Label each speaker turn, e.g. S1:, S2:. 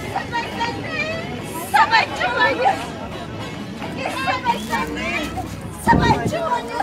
S1: Somebody do it! Somebody do it! Somebody do!